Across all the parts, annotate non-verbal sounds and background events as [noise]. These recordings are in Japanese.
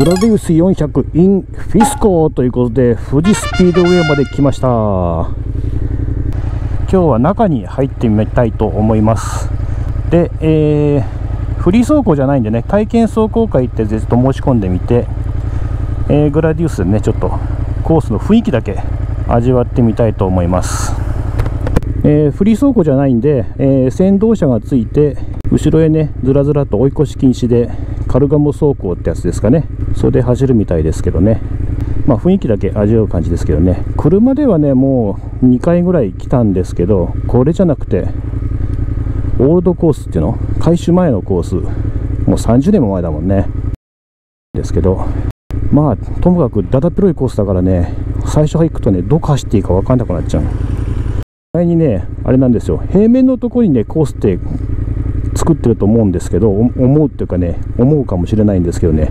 グラディウス400 in フィスコということで富士スピードウェイまで来ました。今日は中に入ってみたいと思います。で、えー、フリー走行じゃないんでね体験走行会ってずっと申し込んでみて、えー、グラディウスでねちょっとコースの雰囲気だけ味わってみたいと思います。えー、フリー走行じゃないんで、えー、先導車がついて後ろへねずらずらと追い越し禁止でカルガモ走行ってやつですかね。それで走るみたいですけどね。まあ雰囲気だけ味わう感じですけどね。車ではねもう2回ぐらい来たんですけどこれじゃなくてオールドコースっていうの？改修前のコース。もう30年も前だもんね。ですけど。まあともかくだだっ広いコースだからね最初行くとねどこ走っていいか分かんなくなっちゃう。前にねあれなんですよ。平面のとこにねコースって作ってると思うんですけど思うっていうかね思うかもしれないんですけどね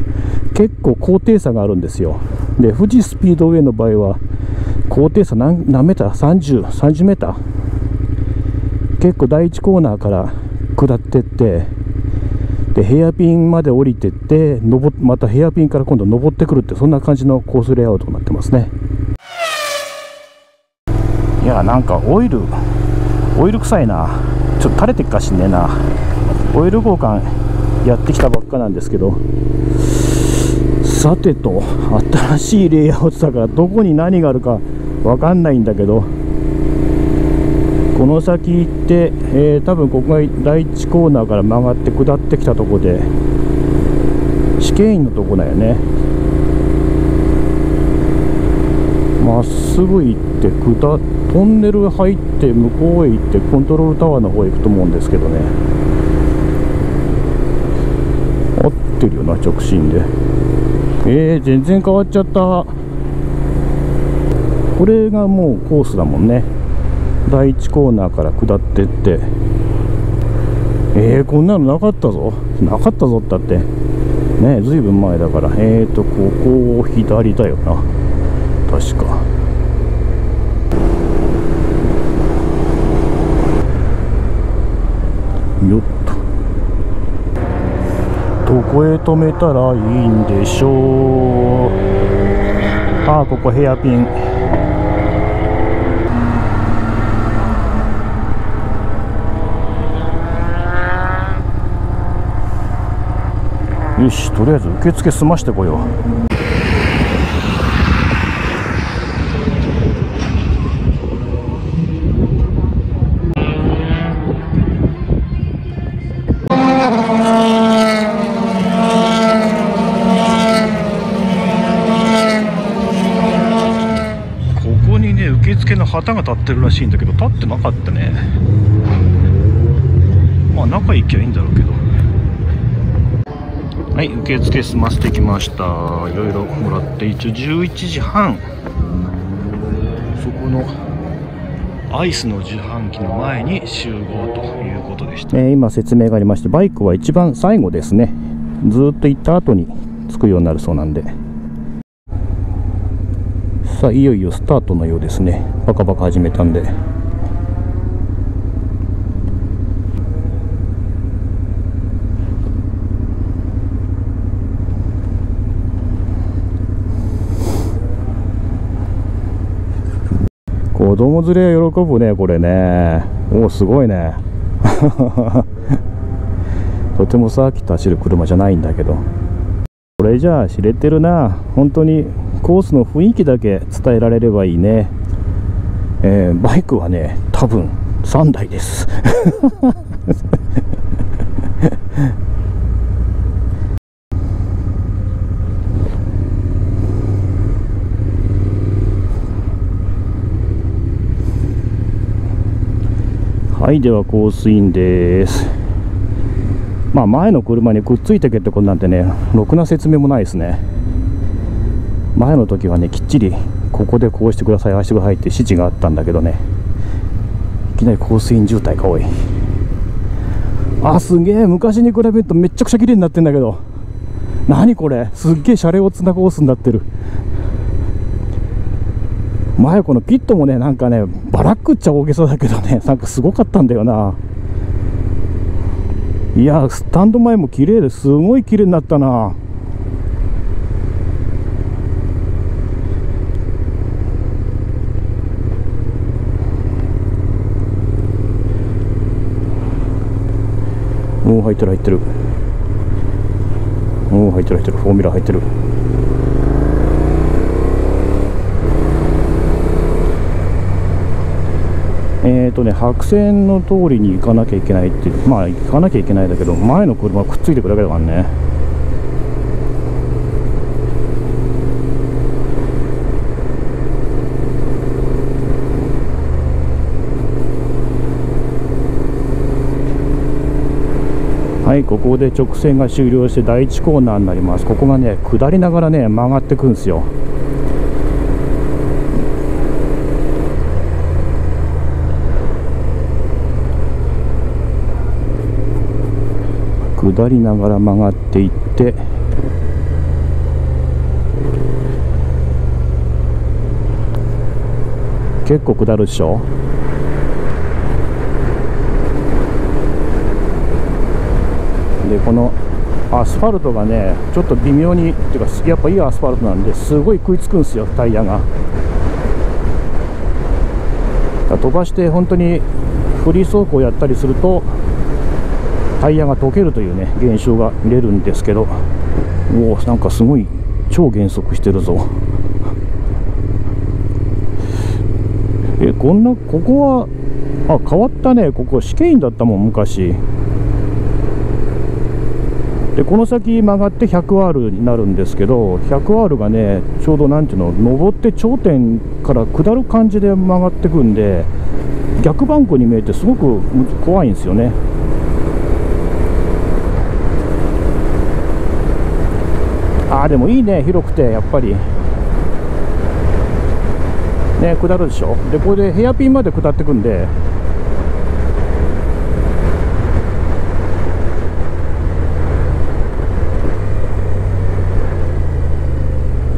結構高低差があるんですよ。で富士スピードウェイの場合は高低差何何メーター ?30、30メーター？結構第1コーナーから下ってってでヘアピンまで降りてってまたヘアピンから今度登ってくるってそんな感じのコースレイアウトになってますね。いやなんかオイルオイル臭いな。ちょっと垂れてっかしんねえな。オイル交換やってきたばっかなんですけどさてと新しいレイアウトだからどこに何があるか分かんないんだけどこの先行って、えー、多分ここが第1コーナーから曲がって下ってきたとこで試験員のとこだよね。まっすぐ行って下トンネル入って向こうへ行ってコントロールタワーの方へ行くと思うんですけどね合ってるよな直進で。えー、全然変わっちゃった。これがもうコースだもんね。第1コーナーから下ってって。えー、こんなのなかったぞ。なかったぞったって。ねずいぶん前だから。えーとここを左だよな。確かよっとどこへ止めたらいいんでしょう？ああここヘアピン。よしとりあえず受付済ましてこよう。あ [laughs] 付の旗が立ってるらしいんだけど立ってなかったね。まあ中行きゃいいんだろうけど。はい受付済ませてきました。いろいろもらって一応11時半。そこのアイスの自販機の前に集合ということでした、え、今説明がありましてバイクは一番最後ですね。ずっと行った後に着くようになるそうなんで。さあいよいよスタートのようですね。バカバカ始めたんで。子供連れ喜ぶねこれね。おおすごいね。[laughs] とてもサーキット走る車じゃないんだけど。これじゃあ知れてるな。本当にコースの雰囲気だけ伝えられればいいね、えー、バイクはね多分3台です。はいではコースインです。まあ前の車にくっついてけってことなんてねろくな説明もないですね。前の時はねきっちりここでこうしてくださいああしてくださいって指示があったんだけどね。いきなり降水渋滞が多い。あすげえ昔に比べるとめちゃくちゃ綺麗になってんだけど。何これすっげえ車両をつなぐコースになってる。前このピットもねなんかねバラックっちゃ大げさだけどねなんかすごかったんだよな。いやスタンド前も綺麗ですごい綺麗になったな。おお入ってる入ってる。おお入ってる入ってる。フォーミュラ入ってる。えーとね、白線の通りに行かなきゃいけないってまあ行かなきゃいけないんだけど前の車くっついてくるだけだからね。はいここで直線が終了して第1コーナーになります。ここがね下りながらね曲がってくんですよ。下りながら曲がっていって結構下るでしょ？でこのアスファルトがねちょっと微妙にっていうかやっぱいいアスファルトなんですごい食いつくんですよタイヤが。飛ばして本当にフリー走行やったりするとタイヤが溶けるというね現象が見れるんですけどおおなんかすごい超減速してるぞ。えこんなここはあ変わったね。ここ試験員だったもん昔。でこの先曲がって 100R になるんですけど 100R がねちょうど何ていうの上って頂点から下る感じで曲がってくんで逆バンクに見えてすごく怖いんですよねああでもいいね広くてやっぱり。ね下るでしょ？でこれでヘアピンまで下ってくんで。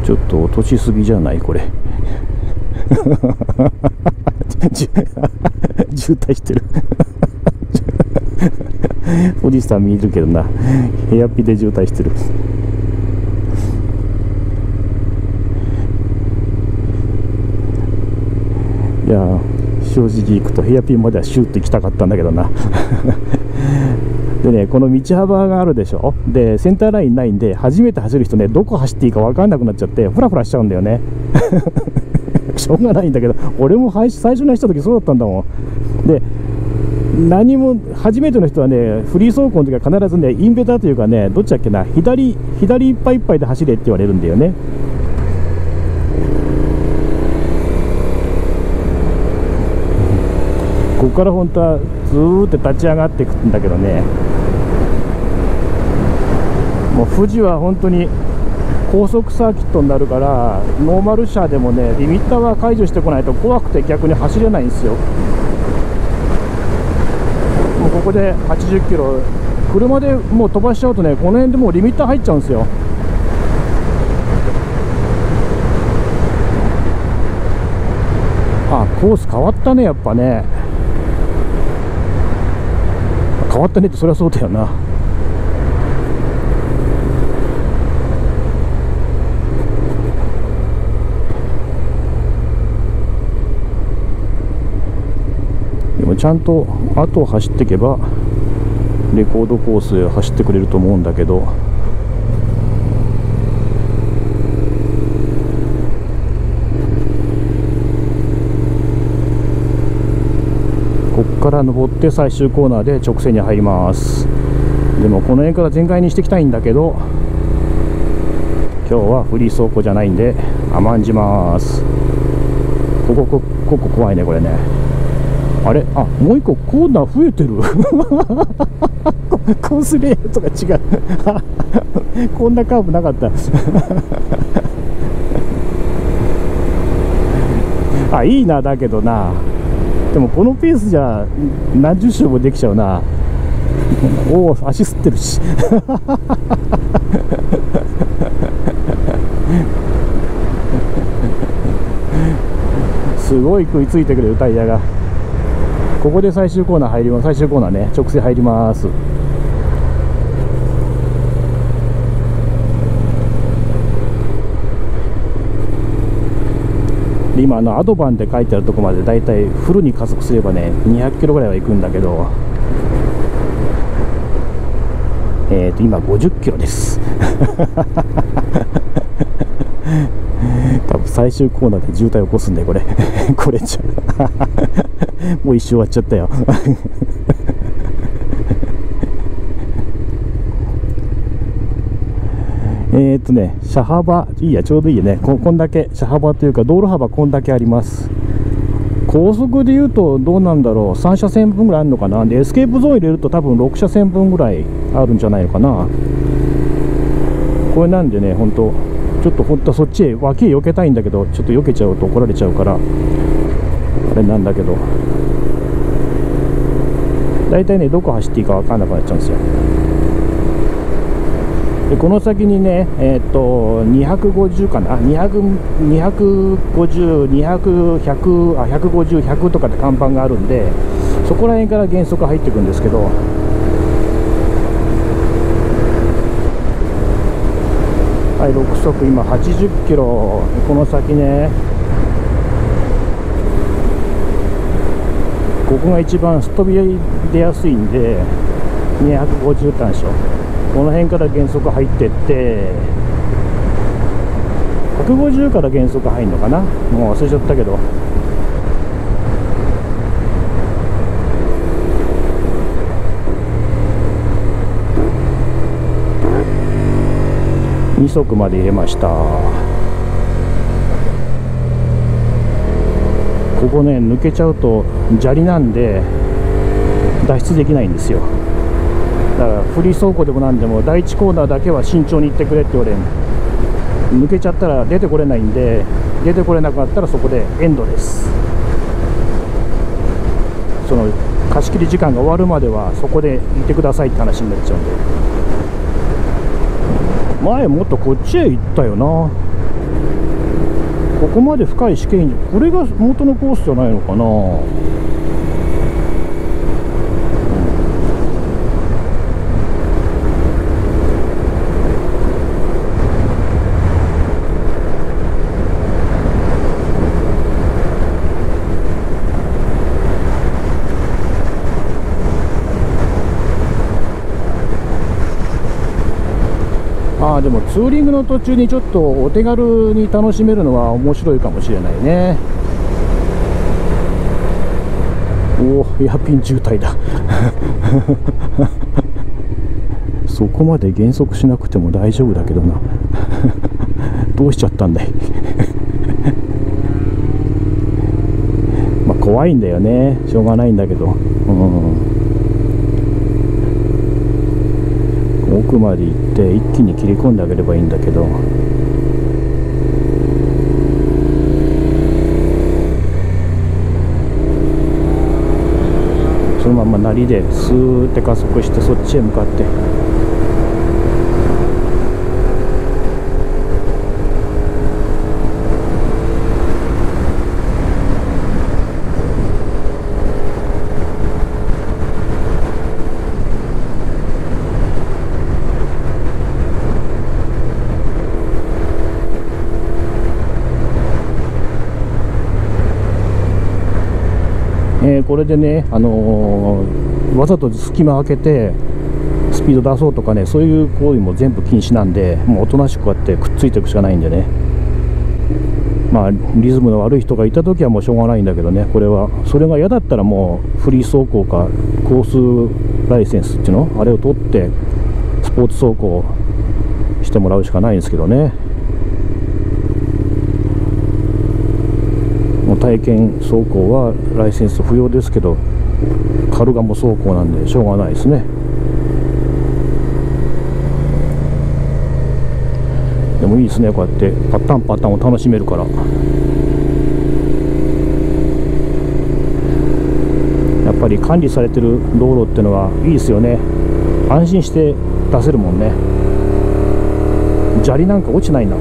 ちょっと落としすぎじゃない？これ。[laughs] 渋滞してる。おじさん見るけどな。ヘアピンで渋滞してる。いや正直行くとヘアピンまではシューッと行きたかったんだけどな。[laughs] でねこの道幅があるでしょ？でセンターラインないんで初めて走る人ねどこ走っていいか分かんなくなっちゃってフラフラしちゃうんだよね。[laughs] しょうがないんだけど俺も最初にした時そうだったんだもん。で何も初めての人はねフリー走行の時は必ずねインベターというかねどっちだっけな左左いっぱいいっぱいで走れって言われるんだよね。ここから本当はずーっと立ち上がっていくんだけどね。もう富士は本当に高速サーキットになるからノーマル車でもねリミッターは解除してこないと怖くて逆に走れないんですよ。もうここで80キロ車でもう飛ばしちゃうとねこの辺でもうリミッター入っちゃうんですよ。あコース変わったねやっぱね。変わったねってそりゃそうだよな。でもちゃんと後を走っていけばレコードコース走ってくれると思うんだけど。から登って最終コーナーで直線に入ります。でもこの辺から全開にしていきたいんだけど今日はフリー走行じゃないんで甘んじます。こここここ怖いねこれね。あれ？あもう一個コーナー増えてる。[laughs] コースレイアウトが違う。[laughs] こんなカーブなかった。[laughs] あいいなだけどな。このペースじゃ何十周もできちゃうな。おお足すってるし。[laughs] すごい食いついてくれるタイヤが。ここで最終コーナー入ります。最終コーナーね。直線入ります。で今あのアドバンで書いてあるとこまでだいたいフルに加速すればね200キロぐらいは行くんだけど。えー、と今50キロです。多分最終コーナーで渋滞起こすんでこれ。[laughs] これちゃもう一周終わっちゃったよ。えっとね車幅いいやちょうどいいよね。ここんだけ車幅というか道路幅こんだけあります。高速でいうとどうなんだろう。3車線分ぐらいあるのかな。でエスケープゾーン入れると多分6車線分ぐらいあるんじゃないのかな。これなんでね本当ちょっと本当はそっちへ脇へ避けたいんだけどちょっと避けちゃうと怒られちゃうからあれなんだけど。大体ねどこ走っていいか分かんなくなっちゃうんですよ。でこの先にねえっ、と250かな？200 250、200、100あ150、100とかって看板があるんでそこら辺から減速入っていくんですけど。はい6速今80キロ。この先ねここが一番すっ飛び出やすいんで250単勝この辺から減速入ってって150から減速入るのかな？もう忘れちゃったけど。2足まで入れました。ここね抜けちゃうと砂利なんで脱出できないんですよ。からフリー走行でもなんでも第1コーナーだけは慎重に行ってくれって言われる抜けちゃったら出てこれないんで出てこれなくなったらそこでエンドです。その貸し切り時間が終わるまではそこでいてくださいって話になっちゃうんで。前もっとこっちへ行ったよな。ここまで深い試験これが元のコースじゃないのかな。でもツーリングの途中にちょっとお手軽に楽しめるのは面白いかもしれないね。おおエアピン渋滞だ。[laughs] そこまで減速しなくても大丈夫だけどな。[laughs] どうしちゃったんだい？[laughs] まあ怖いんだよね。しょうがないんだけど。うん。奥まで行って一気に切り込んであげればいいんだけど。そのままなりでスーって加速してそっちへ向かって。これでね、あのー、わざと隙間開けてスピード出そうとかねそういう行為も全部禁止なんでもうおとなしくこうやってくっついていくしかないんでね。まあリズムの悪い人がいた時はもうしょうがないんだけどね。これはそれが嫌だったらもうフリー走行かコースライセンスっていうの？あれを取ってスポーツ走行してもらうしかないんですけどね。体験走行はライセンス不要ですけどカルガモ走行なんでしょうがないですね。でもいいですね。こうやってパッタンパッタンを楽しめるから。やっぱり管理されてる道路っていうのはいいですよね。安心して出せるもんね。砂利なんか落ちないな。あ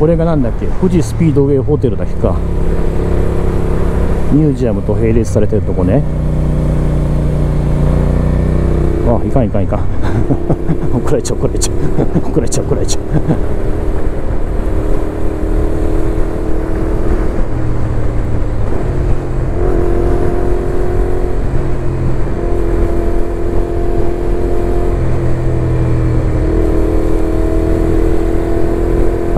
これが何だっけ？富士スピードウェイホテルだけか。ミュージアムと並列されてるとこね。あいかんいかんいかん。[laughs] 怒られちゃう怒られちゃう。[laughs] 怒られちゃう怒られちゃう。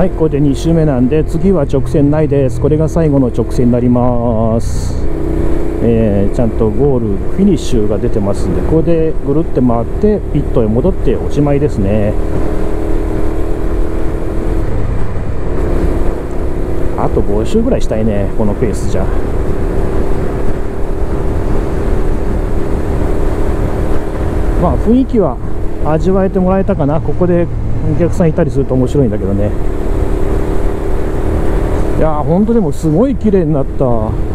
はいこれで2周目なんで次は直線ないです。これが最後の直線になります。えー、ちゃんとゴールフィニッシュが出てますんでこれでぐるって回ってピットへ戻っておしまいですね。あと5周ぐらいしたいねこのペースじゃ。まあ雰囲気は味わえてもらえたかな。ここでお客さんいたりすると面白いんだけどね。いやー本当でもすごい綺麗になった。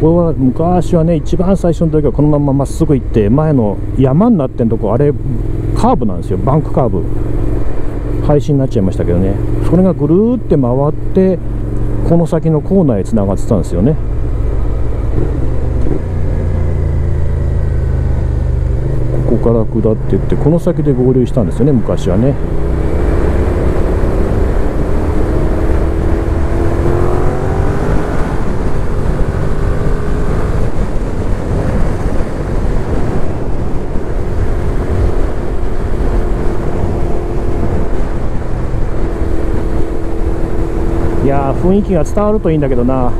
ここは昔はね一番最初の時はこのまままっすぐ行って前の山になってんとこあれカーブなんですよ。バンクカーブ。廃止になっちゃいましたけどね。それがぐるーって回ってこの先のコーナーへつながってたんですよね。ここから下っていってこの先で合流したんですよね昔はね。雰囲気が伝わるといいんだけどな。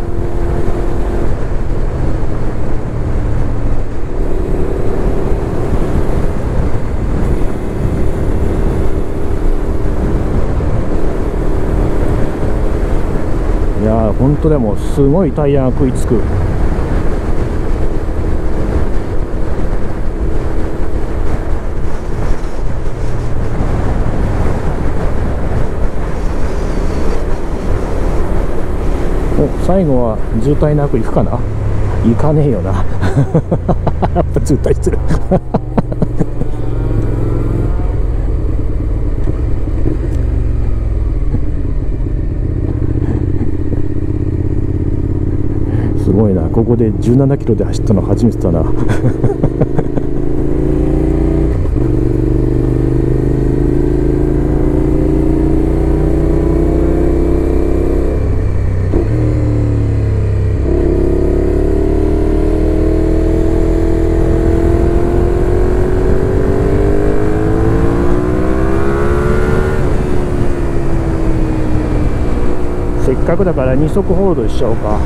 いやー本当でもすごいタイヤが食いつくお最後は渋滞なく行くかな？行かねえよな。やっぱ渋滞してる。すごいな。ここで17キロで走ったの初めてだな。[laughs] くだから二足ホールドしちゃおうか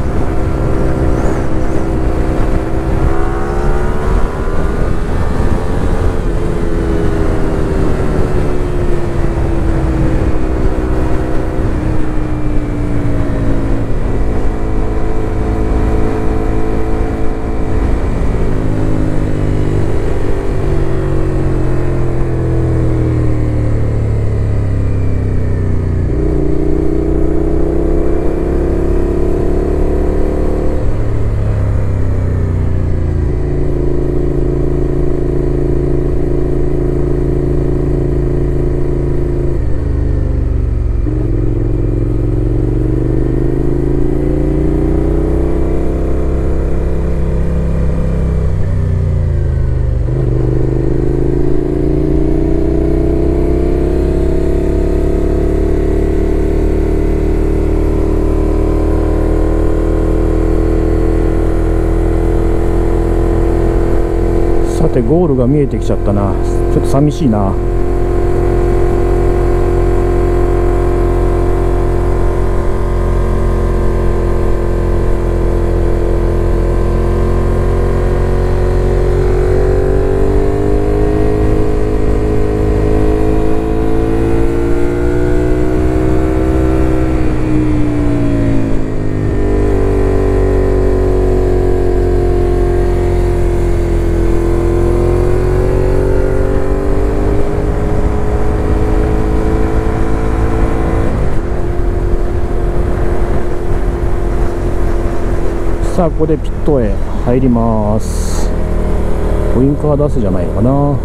さてゴールが見えてきちゃったな。ちょっと寂しいな。さあここでピットへ入ります。ウインカー出すじゃないのかな。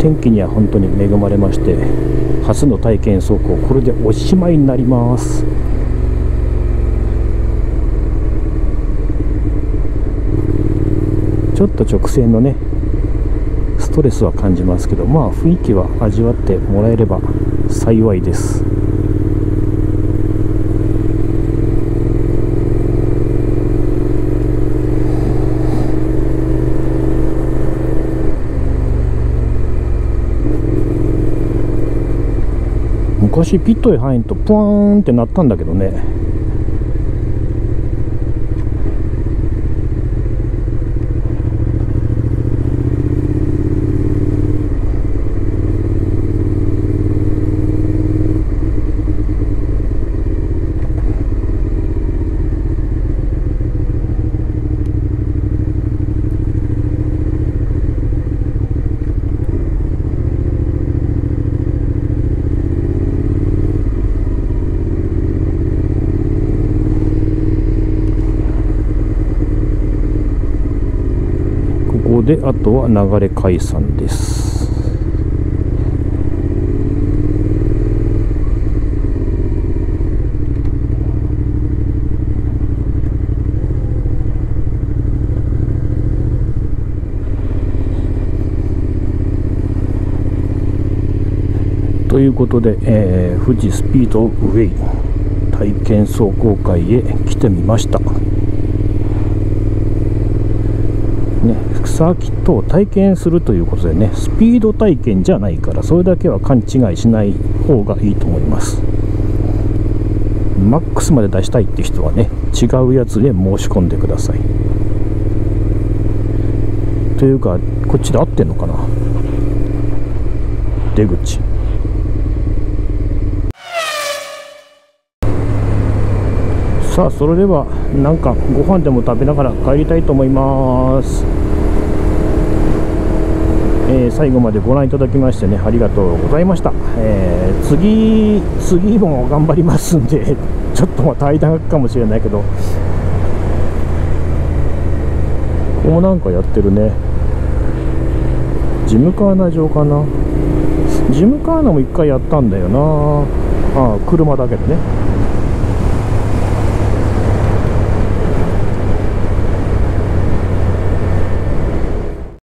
天気には本当に恵まれまして初の体験走行これでおしまいになります。ちょっと直線のねストレスは感じますけどまあ雰囲気は味わってもらえれば幸いです。昔ピットへ入るとプワーンってなったんだけどねであとは流れ解散ですということで、えー、富士スピードウェイ体験走行会へ来てみました。サーキットを体験するということでねスピード体験じゃないからそれだけは勘違いしない方がいいと思います。マックスまで出したいって人はね違うやつで申し込んでください。というかこっちで合ってんのかな？出口。さあそれではなんかご飯でも食べながら帰りたいと思います。えー、最後までご覧いただきましてねありがとうございました、えー、次次も頑張りますんでちょっとまた間がかもしれないけどここもなんかやってるね。ジムカーナ場かな。ジムカーナも1回やったんだよな。ああ車だけどね。